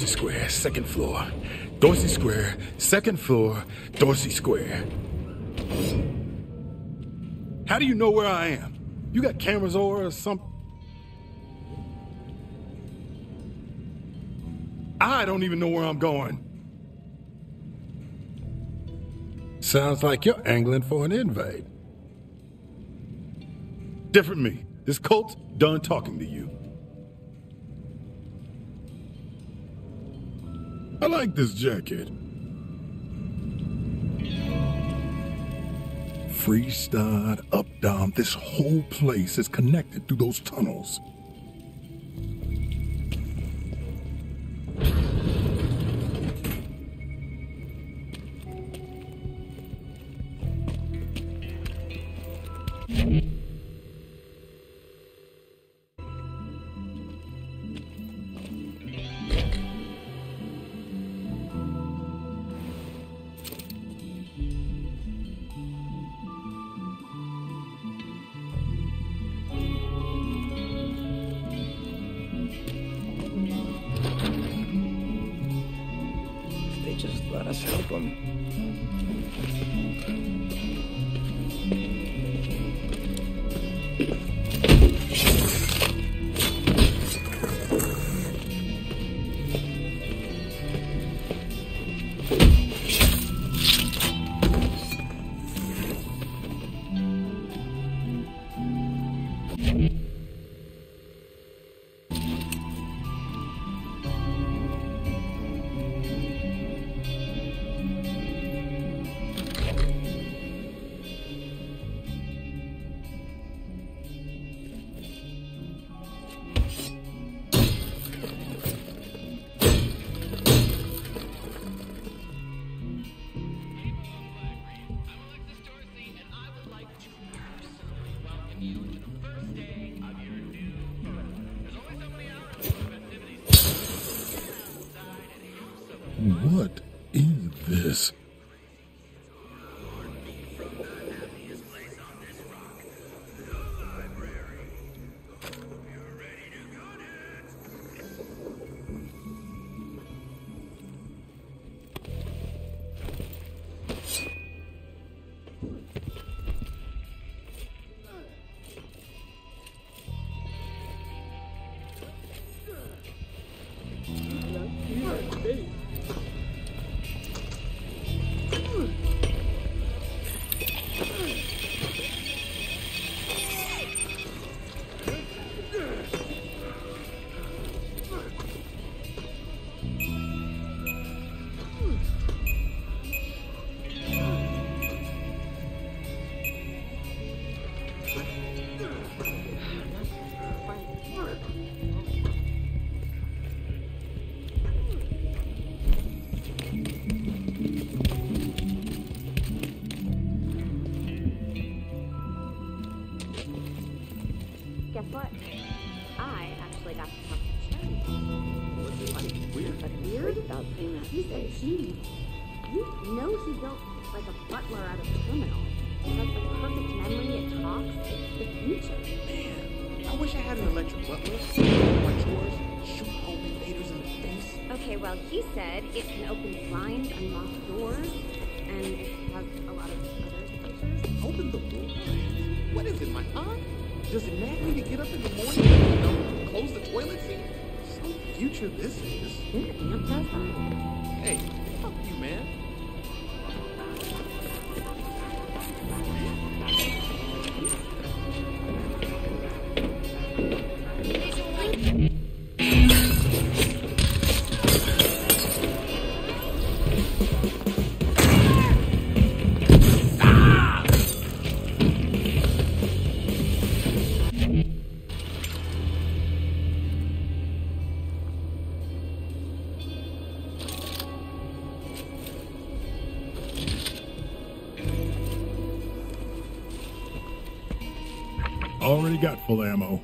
Dorsey Square, second floor. Dorsey Square, second floor, Dorsey Square. How do you know where I am? You got cameras or something? I don't even know where I'm going. Sounds like you're angling for an invite. Different me. This Colt's done talking to you. I like this jacket. Freestyle, up, down. This whole place is connected through those tunnels. Música wish I had an electric butler. Like yours, shoot home invaders in the face. Okay, well, he said it can open blinds, unlock doors, and it has a lot of other features. Open the door. What is it, my aunt? Does it mad me to get up in the morning and you know, close the toilet seat? So future this is. Your aunt does that. Hey, fuck you, man. Already got full ammo.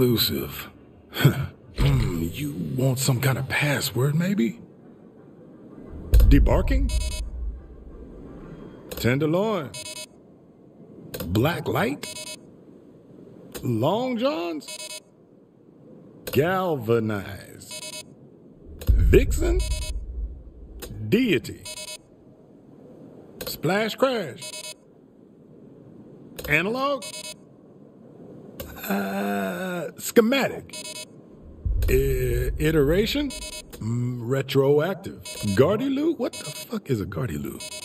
Exclusive. Hmm, you want some kind of password, maybe? Debarking? Tenderloin? Black light? Long johns? Galvanized? Vixen? Deity? Splash crash? Analog? Uh, schematic? I- iteration? Mm, retroactive. Gardyloo? What the fuck is a Gardyloo? know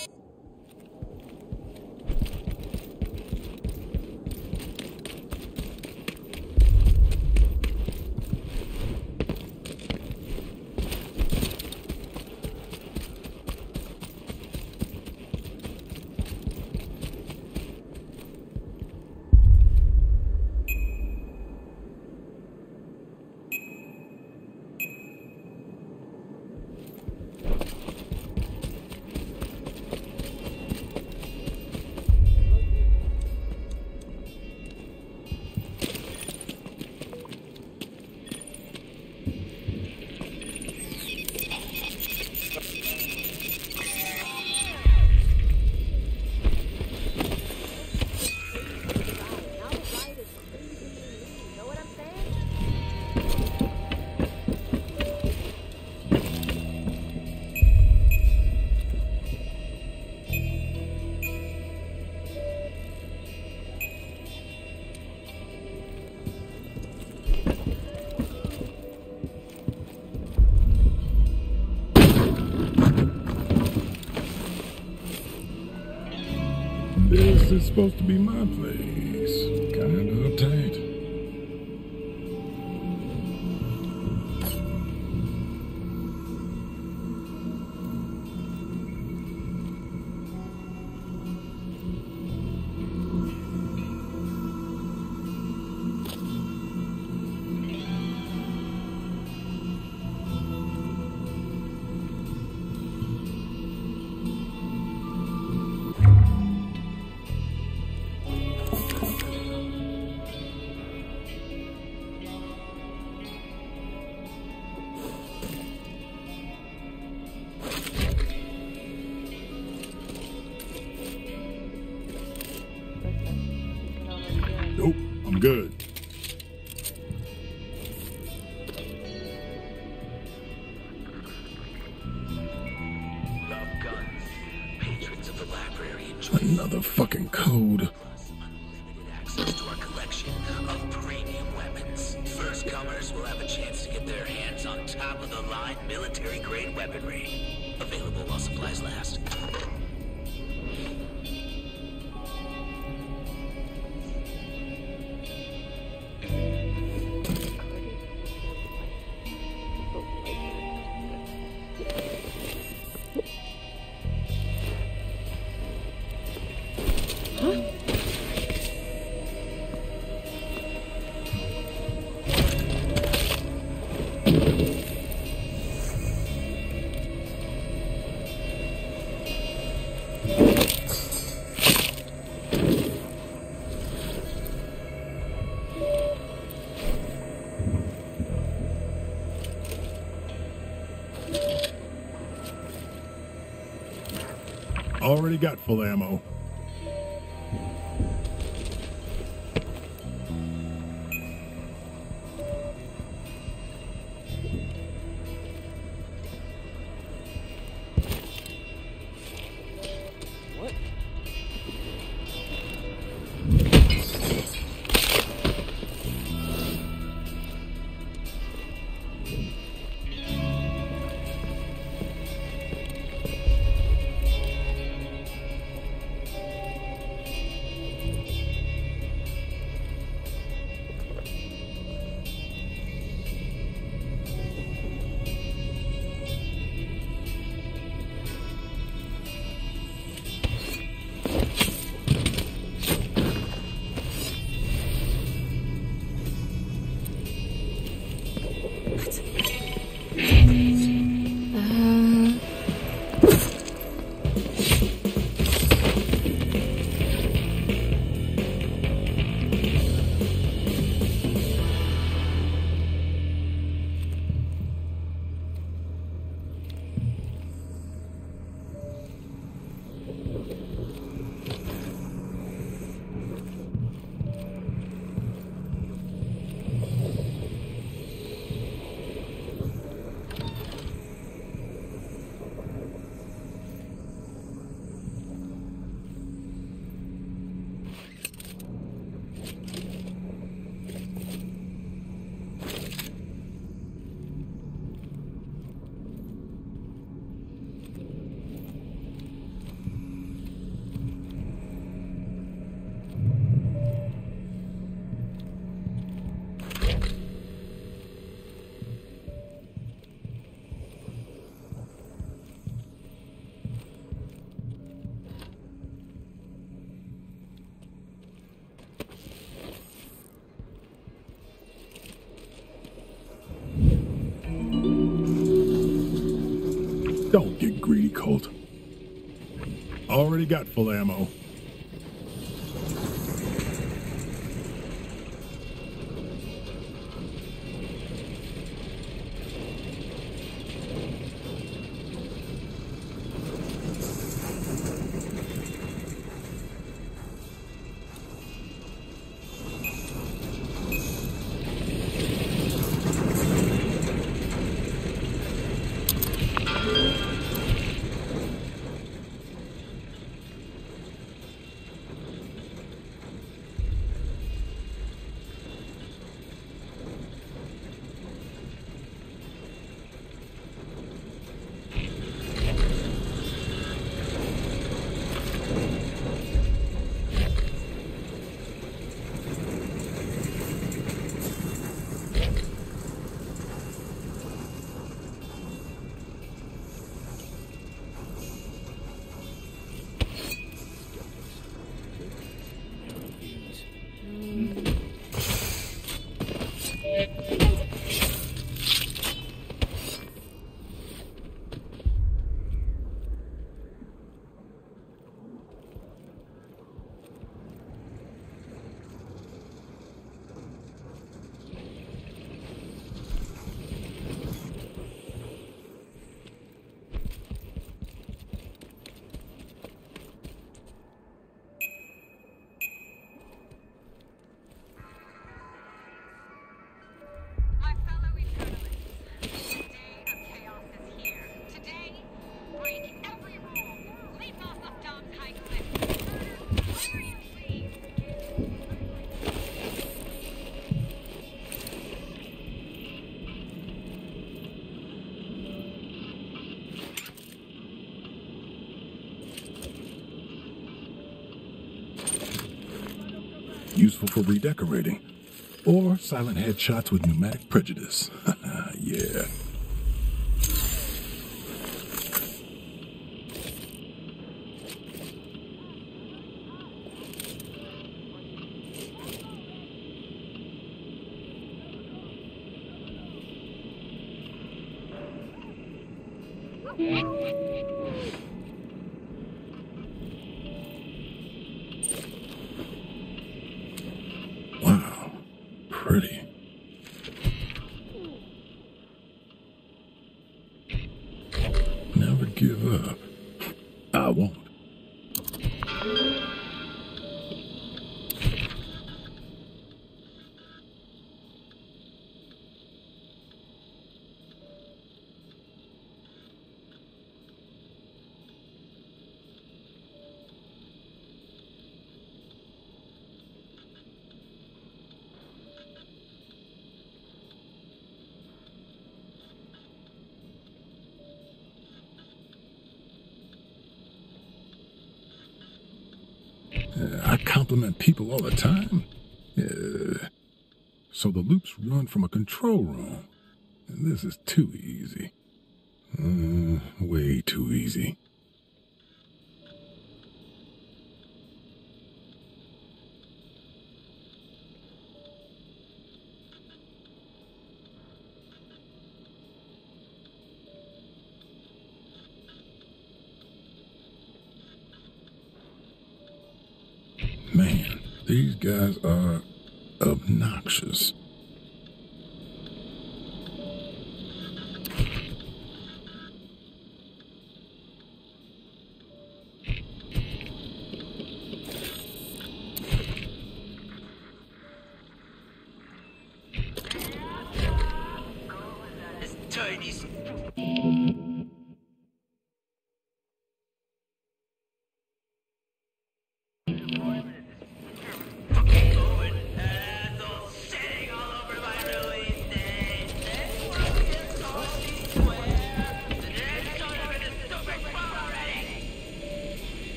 supposed to be my place. Another fucking code. Already got full ammo. Already got full ammo. Useful for redecorating. Or silent headshots with pneumatic prejudice. yeah. Give up. Uh, I compliment people all the time. Yeah. So the loops run from a control room. And this is too easy. Uh, way too easy. Man, these guys are obnoxious. This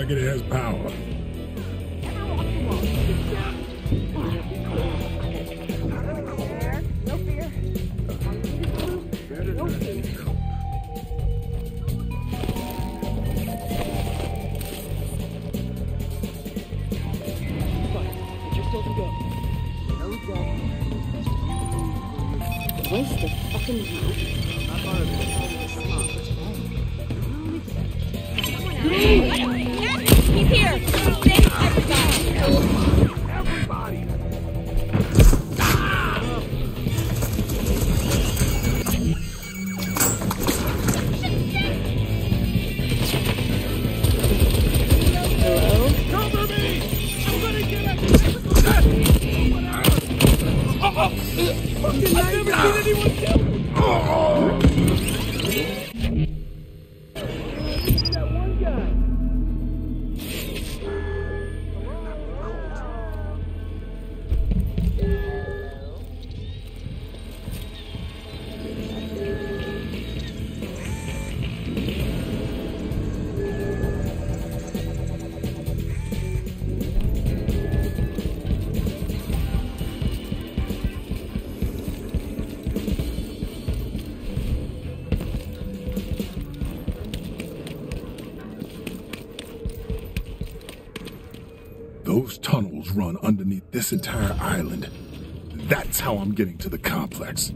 like it has power. Waste of fucking time. Here. Save this entire island. That's how I'm getting to the complex.